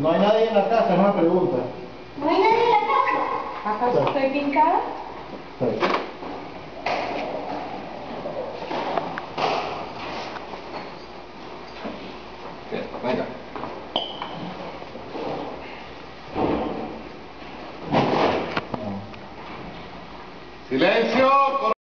No hay nadie en la casa, es una pregunta. ¿No hay nadie en la casa? ¿Acaso estoy pintada? Sí. Venga. No. ¡Silencio!